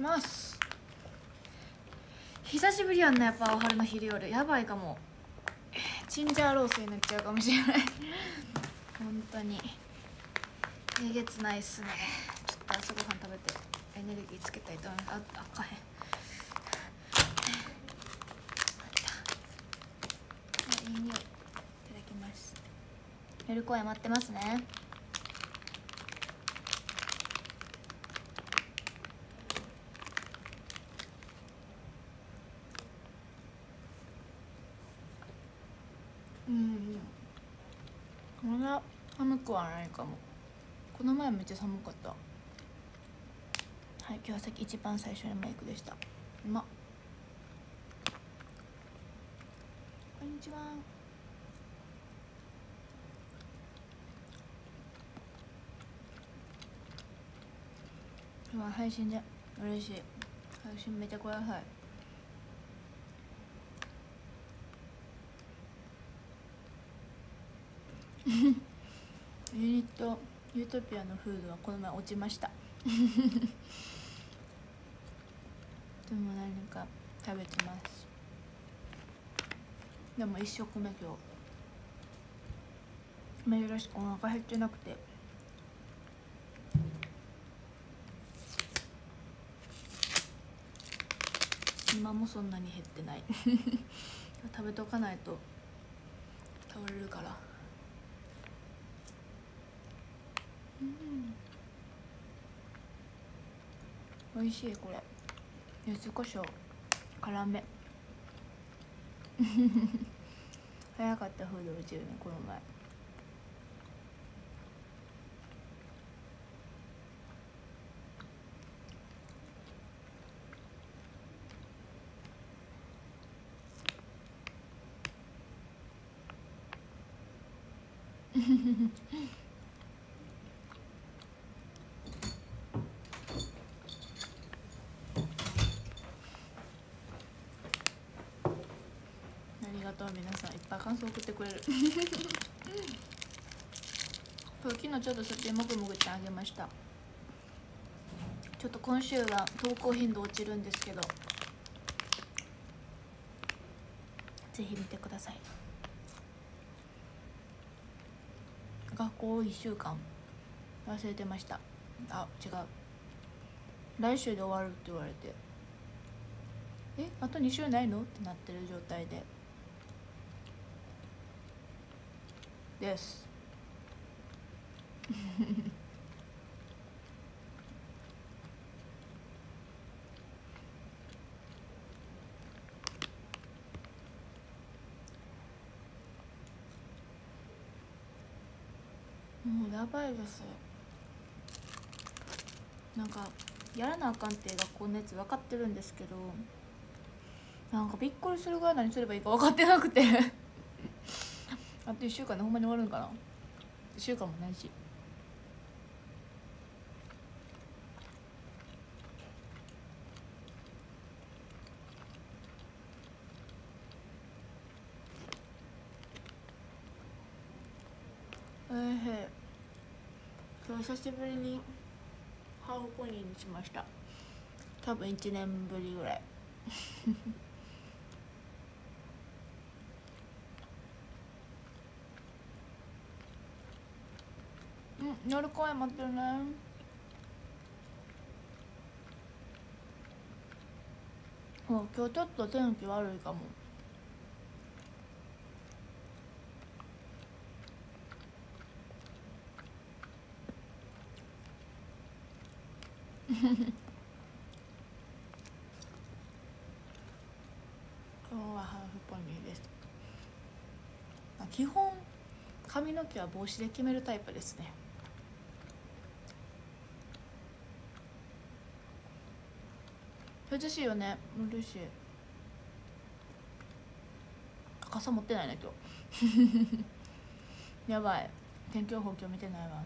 きます。久しぶりやんなやっぱお春の昼夜やばいかも。チンジャーロースになっちゃうかもしれない。本当に。えげつないっすね。ちょっと朝ごはん食べてエネルギーつけたいと思いますああかへん。あい。い匂い。いただきます。夜公演待ってますねうんこんな寒くはないかも。この前めっちゃ寒かった。はい今日はさっき一番最初のメイクでした。うまこんにちは。今日は配信で嬉しい。配信見てくださいユニットユートピアのフードはこの前落ちました。でも何か食べてます。でも一食目今日。珍しくお腹減ってなくて。今もそんなに減ってない。食べとかないと倒れるから。美味しいこれ。柚子胡椒。辛め。早かったフード宇宙ねこの前。あ とう皆さんいっぱい感想送ってくれる。そう昨日ちょっとそっちもぐもぐってあげました。ちょっと今週は投稿頻度落ちるんですけど。ぜひ見てください。学校1週間。忘れてました。あ違う。来週で終わるって言われて。えあと2週ないの？ってなってる状態でです。もうやばいです。なんかやらなあかんって学校のやつ分かってるんですけどなんかびっくりするぐらい何すればいいか分かってなくて。あと1週間でほんまに終わるんかな。1週間もないし。おいしい今日久しぶりにハーフポニーにしました。多分1年ぶりぐらい。夜公演待ってるね。もう今日ちょっと天気悪いかも。今日はハーフポニーです。まあ基本髪の毛は帽子で決めるタイプですね。涼しいよね。嬉しい。傘持ってないね今日。やばい。天気予報今日見てないわ。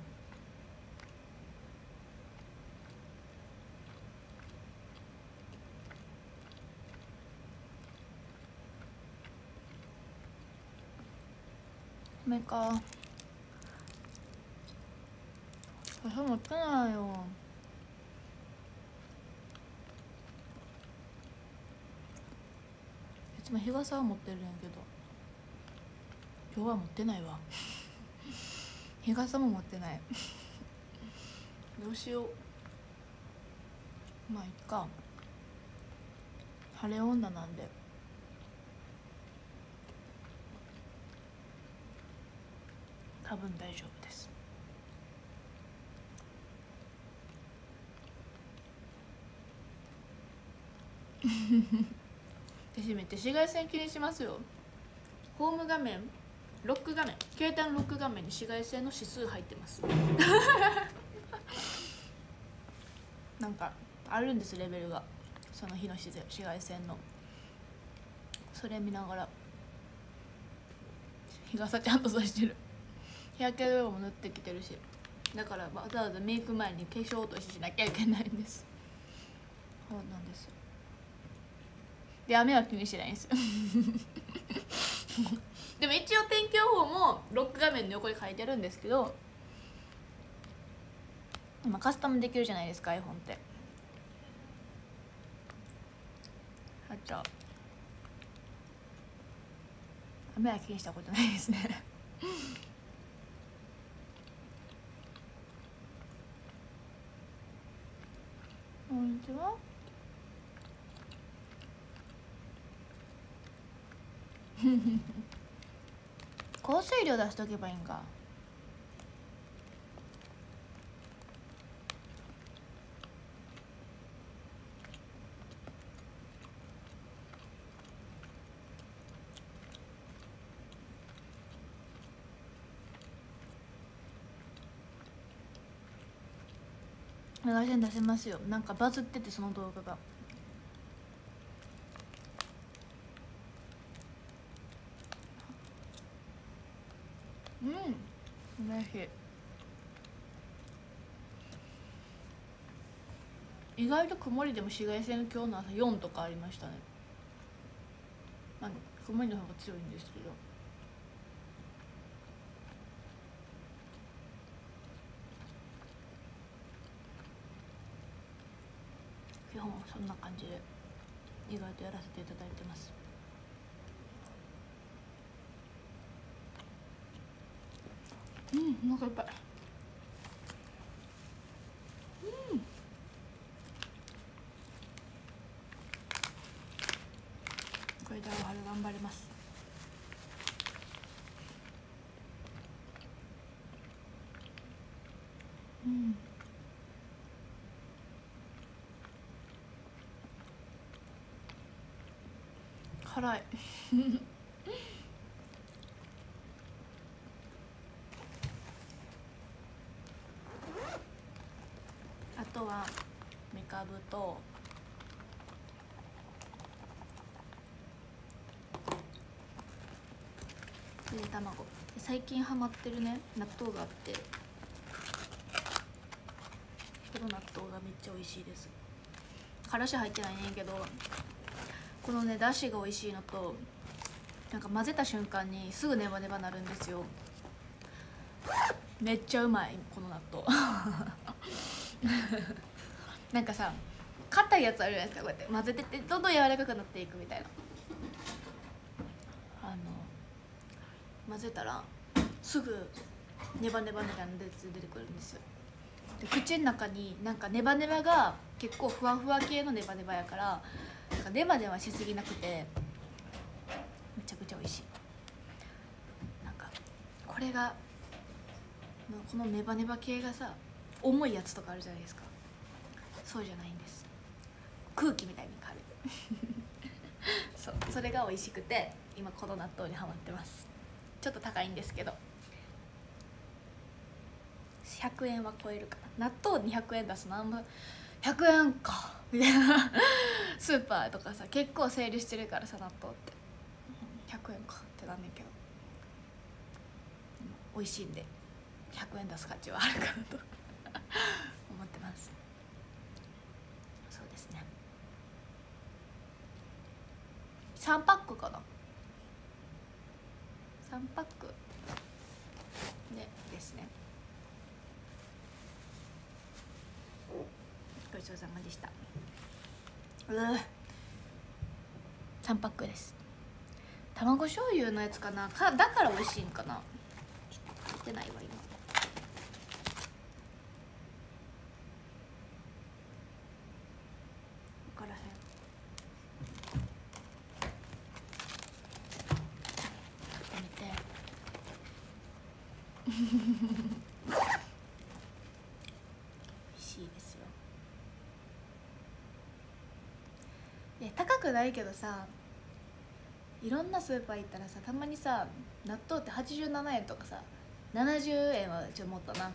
ダメか。傘持ってないよ。つも日傘は持ってるんやけど。今日は持ってないわ。日傘も持ってない。どうしよう。まあいっか。晴れ女なんで。多分大丈夫です 私めっちゃ紫外線気にしますよ。ホーム画面ロック画面携帯のロック画面に紫外線の指数入ってます。なんかあるんですレベルが。その日の紫外線の。それ見ながら。日傘ちゃんとさしてる。日焼け止めも塗ってきてるし。だからわざわざメイク前に化粧落とししなきゃいけないんです。そうなんですよ。で雨は気にしないんですよ。でも一応天気予報もロック画面の横に書いてるんですけど今カスタムできるじゃないですか iPhone って。あと雨は気にしたことないですね。こんにちは 降水量出しとけばいいんか。長線出せますよ。なんかバズっててその動画が。うん。嬉しい。意外と曇りでも紫外線今日の朝4とかありましたね。まあ曇りの方が強いんですけど。基本そんな感じで意外とやらせていただいてます。うんお腹いっぱい。うん。これでお春頑張ります。うん。辛い。はめかぶとゆで卵。最近ハマってるね納豆があって。この納豆がめっちゃ美味しいです。からし入ってないねんけどこのねだしが美味しいのとなんか混ぜた瞬間にすぐネバネバなるんですよ。めっちゃうまいこの納豆。なんかさ硬いやつあるじゃないですかこうやって。混ぜてってどんどん柔らかくなっていくみたいな。あの混ぜたらすぐネバネバみたいなの出てくるんですよ。で口の中になんかネバネバが結構ふわふわ系のネバネバやからなんかネバネバしすぎなくてめちゃくちゃ美味しい。なんかこれがこのネバネバ系がさ重いやつとかあるじゃないですか。そうじゃないんです。空気みたいに軽い そう。それが美味しくて今この納豆にはまってます。ちょっと高いんですけど。100円は超えるかな。納豆200円出すのあんま100円か。みたいな。スーパーとかさ結構整理してるからさ納豆って。100円か。ってなんねんけど。美味しいんで100円出す価値はあるかなと思ってます。そうですね。3パックかな。3パック。でですね。ごちそうさまでした。う3パックです。卵醤油のやつかな。かだから美味しいんかな。ちょっと書いてないわ今分からへんちょっと見て美味しいですよ。え高くないけどさいろんなスーパー行ったらさたまにさ納豆って87円とかさ70円はちょっともっとな。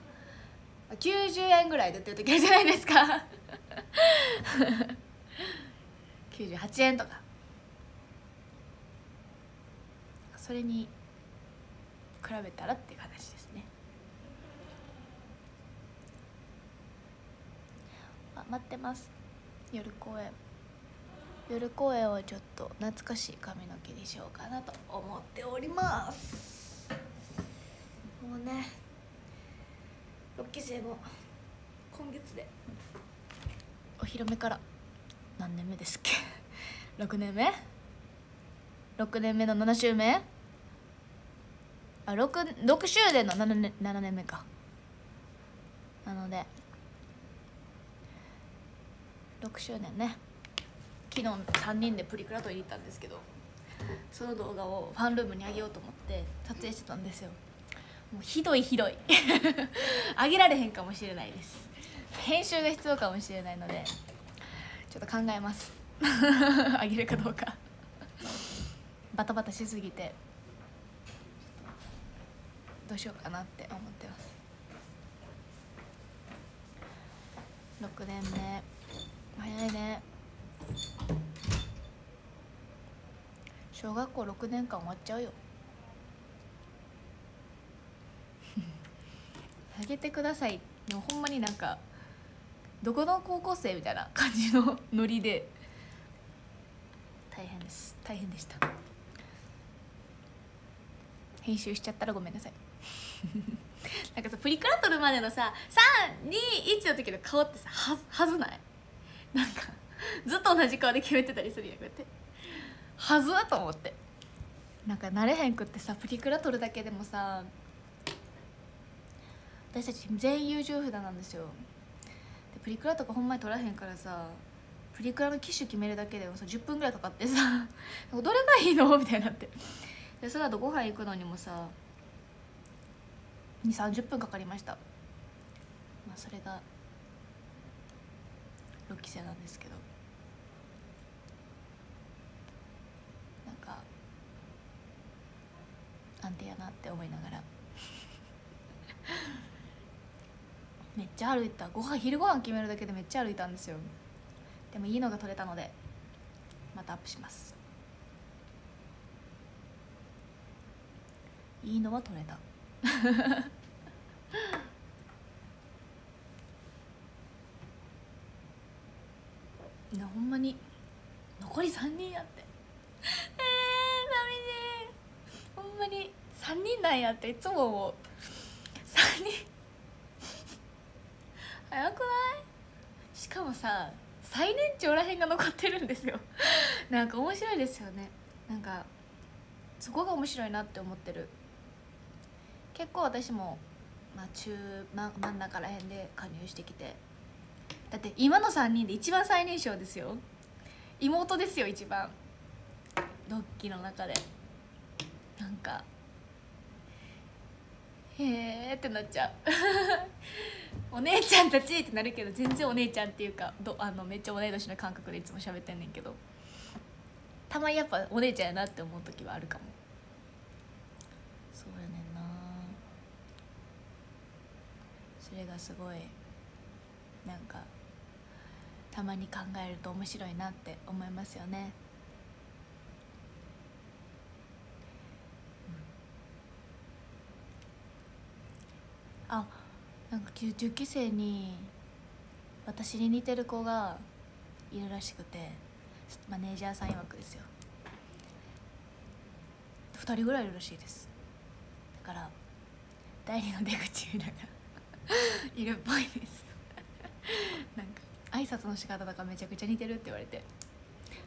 90円ぐらいで売ってる時あるじゃないですか。98円とか。それに比べたらっていう話ですねあ待ってます。夜公演。夜公演はちょっと懐かしい髪の毛にしようかなと思っております。もうね6期生も今月で。お披露目から何年目ですっけ？6年目？6年目の7週目？あ 6, 6周年の 7, 年7年目か。なので6周年ね。昨日3人でプリクラ撮りに行ったんですけどその動画をファンルームにあげようと思って撮影してたんですよ。もうひどいひどい。あげられへんかもしれないです。編集が必要かもしれないのでちょっと考えます。あげるかどうか。バタバタしすぎてどうしようかなって思ってます。6年目。早いね。小学校6年間終わっちゃうよ。あげてください。でもほんまになんかどこの高校生みたいな感じのノリで。大変です。大変でした。編集しちゃったらごめんなさい。なんかさプリクラ撮るまでのさ321の時の顔ってさははずない？なんかずっと同じ顔で決めてたりするやんこうやって。はずと思って。なんか慣れへんくってさプリクラ撮るだけでもさ私たち全員優柔不断なんですよ。でプリクラとかほんまに撮らへんからさプリクラの機種決めるだけでもさ10分ぐらいかかってさ どれがいいの？みたいになって。でその後ご飯行くのにもさ2 3 0分かかりました。まあそれが6期生なんですけど。なんか安定やなって思いながら。めっちゃ歩いた。ご飯昼ご飯決めるだけでめっちゃ歩いたんですよ。でもいいのが取れたのでまたアップします。いいのは取れた いやほんまに残り3人やって。えー、寂しい。ほんまに3人なんやっていつも思う。3人。早くない？しかもさ最年長らへんが残ってるんですよ。なんか面白いですよね。なんかそこが面白いなって思ってる。結構私も、まあ、中、ま、真ん中らへんで加入してきて。だって今の3人で一番最年少ですよ。妹ですよ一番。ドッキの中で。なんかへえってなっちゃう。お姉ちゃんたちってなるけど全然お姉ちゃんっていうかどあのめっちゃ同い年の感覚でいつも喋ってんねんけど。たまにやっぱお姉ちゃんやなって思う時はあるかも。そうやねんな。それがすごいなんかたまに考えると面白いなって思いますよね。あなんか10期生に私に似てる子がいるらしくてマネージャーさん曰くですよ。2人ぐらいいるらしいです。だから第二の出口みたいないるっぽいです。なんか挨拶の仕方とかめちゃくちゃ似てるって言われて。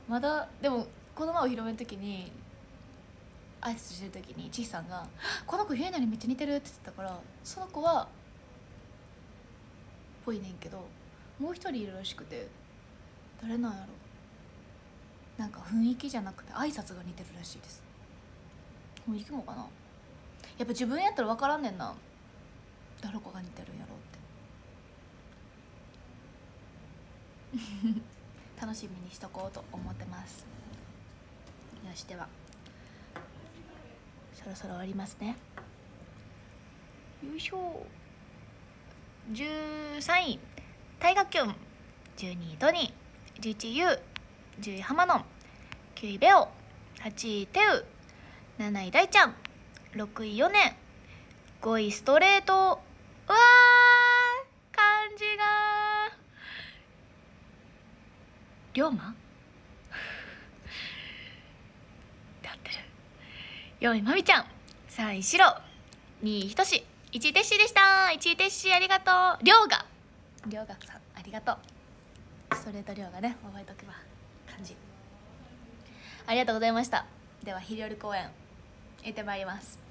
まだでもこの前お披露目の時に挨拶してる時にちいさんが「この子ゆえなにめっちゃ似てる」って言ってたからその子はっぽいねんけどもう一人いるらしくて誰なんやろ？なんか雰囲気じゃなくて挨拶が似てるらしいです。雰囲気もかな？やっぱ自分やったら分からんねんな。誰かが似てるんやろうって 楽しみにしとこうと思ってます。よしでは。そろそろ終わりますね。よいしょ。13位大河キュン12位トニー11位ユウ10位ハマノン9位ベオ8位テウ7位大ちゃん。6位ヨネ5位ストレート。うわー。龍馬？で合ってる。4位まみちゃん。3位シロ2位ひとし。1位テッシーでした。1位テッシーありがとう。りょうがりょうがさんありがとう。ストレートりょうがね。覚えとけば。感じありがとうございました。ではひりょり公演行ってまいります。